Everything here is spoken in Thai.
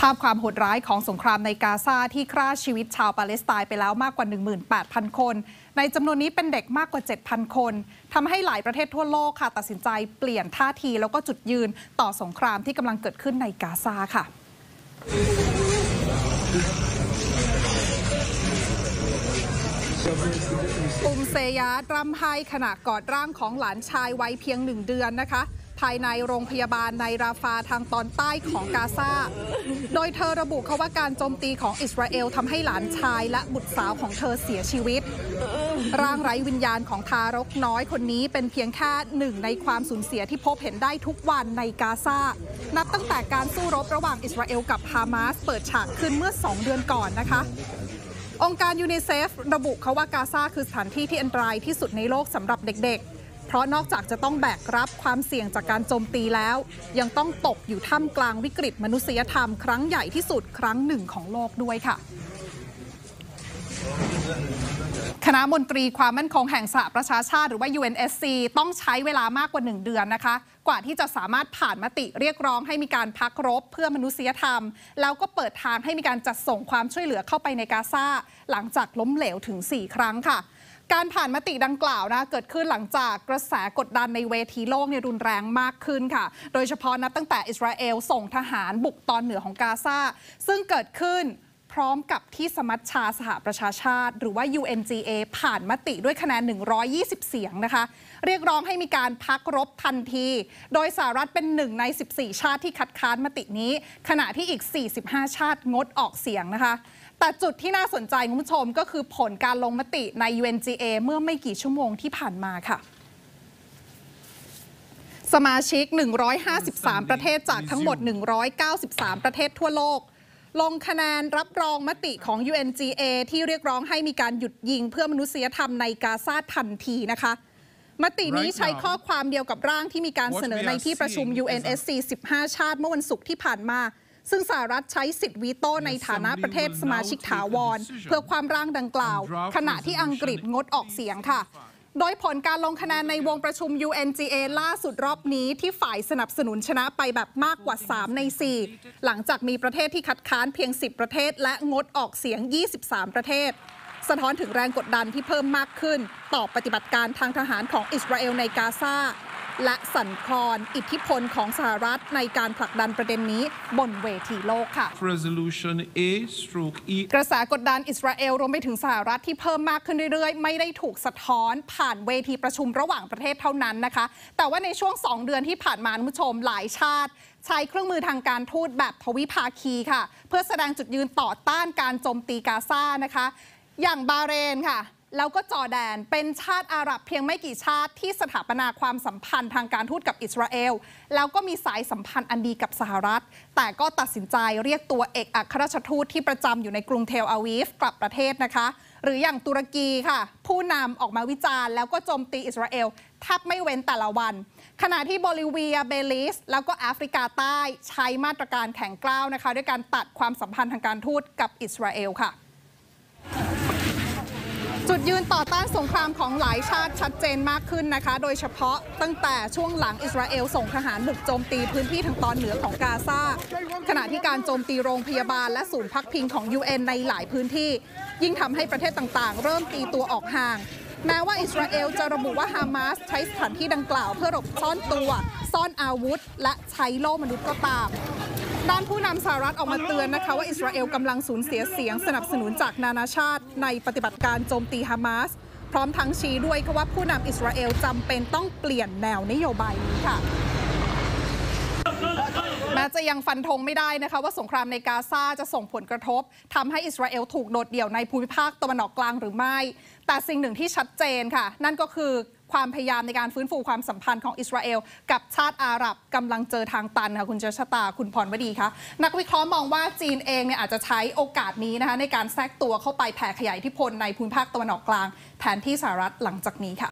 ภาพความโหดร้ายของสงครามในกาซาที่ฆ่าชีวิตชาวปาเลสไตน์ไปแล้วมากกว่า 18,000 คน ในจำนวนนี้เป็นเด็กมากกว่า 7,000 คนทำให้หลายประเทศทั่วโลกค่ะ ตัดสินใจเปลี่ยนท่าทีแล้วก็จุดยืนต่อสงครามที่กำลังเกิดขึ้นในกาซาค่ะอุมเซยาดร่ำไห้ขณะกอดร่างของหลานชายวัยเพียงหนึ่งเดือนนะคะ ภายในโรงพยาบาลในราฟาทางตอนใต้ของกาซา โดยเธอระบุเขาว่าการโจมตีของอิสราเอลทำให้หลานชายและบุตรสาวของเธอเสียชีวิต ร่างไร้วิญญาณของทารกน้อยคนนี้เป็นเพียงแค่หนึ่งในความสูญเสียที่พบเห็นได้ทุกวันในกาซา นับตั้งแต่การสู้รบระหว่างอิสราเอลกับฮามาสเปิดฉากขึ้นเมื่อ 2 เดือนก่อนนะคะองค์การยูนิเซฟระบุเขาว่ากาซาคือสถานที่ที่อันตรายที่สุดในโลกสำหรับเด็กๆ เพราะนอกจากจะต้องแบกรับความเสี่ยงจากการโจมตีแล้ว ยังต้องตกอยู่ท่ามกลางวิกฤตมนุษยธรรมครั้งใหญ่ที่สุดครั้งหนึ่งของโลกด้วยค่ะคณะมนตรีความมั่นคงแห่งสหประชาชาติหรือว่า UNSC ต้องใช้เวลามากกว่า 1 เดือนนะคะ กว่าที่จะสามารถผ่านมติเรียกร้องให้มีการพักรบเพื่อมนุษยธรรม แล้วก็เปิดทางให้มีการจัดส่งความช่วยเหลือเข้าไปในกาซาหลังจากล้มเหลวถึง 4 ครั้งค่ะ การผ่านมติดังกล่าวนะเกิดขึ้นหลังจากกระแสกดดันในเวทีโลกเนี่ยรุนแรงมากขึ้นค่ะ โดยเฉพาะนับตั้งแต่อิสราเอลส่งทหารบุกตอนเหนือของกาซาซึ่งเกิดขึ้น พร้อมกับที่สมัชชาสหประชาชาติ หรือว่า UNGA ผ่านมติด้วยคะแนน 120 เสียงนะคะ เรียกร้องให้มีการพักรบทันที โดยสหรัฐเป็นหนึ่งใน 14 ชาติที่คัดค้านมตินี้ ขณะที่อีก 45 ชาติงดออกเสียงนะคะ แต่จุดที่น่าสนใจคุณผู้ชมก็คือผลการลงมติใน UNGA เมื่อไม่กี่ชั่วโมงที่ผ่านมาค่ะสมาชิก 153 ประเทศจากทั้งหมด 193 ประเทศทั่วโลก ลงคะแนนรับรองมติของ UNGA ที่เรียกร้องให้มีการหยุดยิงเพื่อมนุษยธรรมในกาซาทันทีนะคะ มตินี้ใช้ข้อความเดียวกับร่างที่มีการเสนอในที่ประชุม UNSC 15 ชาติเมื่อวันศุกร์ที่ผ่านมา ซึ่งสหรัฐใช้สิทธิ์วีโต้ในฐานะประเทศสมาชิกถาวร เพื่อความร่างดังกล่าว ขณะที่อังกฤษงดออกเสียงค่ะ โดยผลการลงคะแนนในวงประชุม UNGA ล่าสุดรอบนี้ที่ฝ่ายสนับสนุนชนะไปแบบมากกว่า 3 ใน 4 หลังจากมีประเทศที่คัดค้านเพียง 10 ประเทศ และงดออกเสียง 23 ประเทศ สะท้อนถึงแรงกดดันที่เพิ่มมากขึ้น ต่อปฏิบัติการทางทหารของอิสราเอลในกาซา และสั่นคลอนอิทธิพลของสหรัฐในการผลักดันประเด็นนี้บนเวทีโลกค่ะ Resolution A stroke E กระแสกดดันอิสราเอลรวมไปถึงสหรัฐที่เพิ่มมากขึ้นเรื่อยๆ ไม่ได้ถูกสะท้อนผ่านเวทีประชุมระหว่างประเทศเท่านั้นนะคะ แต่ว่าในช่วง 2 เดือนที่ผ่านมาคุณผู้ชมหลายชาติ ใช้เครื่องมือทางการทูตแบบทวิภาคีค่ะ เพื่อแสดงจุดยืนต่อต้านการโจมตีกาซานะคะ อย่างบาห์เรนค่ะ แล้วก็จอแดนเป็นชาติอาหรับเพียงไม่กี่ชาติที่สถาปนาความสัมพันธ์ทางการทูตกับอิสราเอล แล้วก็มีสายสัมพันธ์อันดีกับสหรัฐ แต่ก็ตัดสินใจเรียกตัวเอกอัครราชทูตที่ประจำอยู่ในกรุงเทลอาวีฟกลับประเทศนะคะ หรืออย่างตุรกีค่ะ ผู้นำออกมาวิจารณ์แล้วก็โจมตีอิสราเอลแทบไม่เว้นแต่ละวัน ขณะที่โบลิเวีย เบลิส แล้วก็แอฟริกาใต้ใช้มาตรการแข็งกร้าวนะคะ ด้วยการตัดความสัมพันธ์ทางการทูตกับอิสราเอลค่ะ จุดยืนต่อต้านสงครามของหลายชาติชัดเจนมากขึ้นนะคะ โดยเฉพาะตั้งแต่ช่วงหลังอิสราเอลส่งทหารบุกโจมตีพื้นที่ทางตอนเหนือของกาซาขณะที่การโจมตีโรงพยาบาลและศูนย์พักพิงของ UN ในหลายพื้นที่ ยิ่งทำให้ประเทศต่างๆ เริ่มตีตัวออกห่าง แม้ว่าอิสราเอลจะระบุว่าฮามาสใช้สถานที่ดังกล่าวเพื่อหลบซ่อนตัว ซ่อนอาวุธ และใช้โล่มนุษย์ก็ตาม ด้านผู้นำสหรัฐออกมาเตือนนะคะว่าอิสราเอลกำลังสูญเสียเสียงสนับสนุนจากนานาชาติในปฏิบัติการโจมตีฮามาส พร้อมทั้งชี้ด้วยว่าผู้นำอิสราเอลจำเป็นต้องเปลี่ยนแนวนโยบายนี้ค่ะแม้จะยังฟันธงไม่ได้นะคะว่าสงครามในกาซาจะส่งผลกระทบทำให้อิสราเอลถูกโดดเดี่ยวในภูมิภาคตะวันออกกลางหรือไม่ แต่สิ่งหนึ่งที่ชัดเจนค่ะ นั่นก็คือ ความพยายามในการฟื้นฟูความสัมพันธ์ของอิสราเอล กับชาติอาหรับกำลังเจอทางตันค่ะคุณเจษตาคุณพรวดีคะนักวิเคราะห์มองว่าจีนเองเนี่ยอาจจะใช้โอกาสนี้นะคะในการแทรกตัวเข้าไปแผ่ขยายอิทธิพลในภูมิภาคตะวันออกกลางแทนที่สหรัฐหลังจากนี้ค่ะ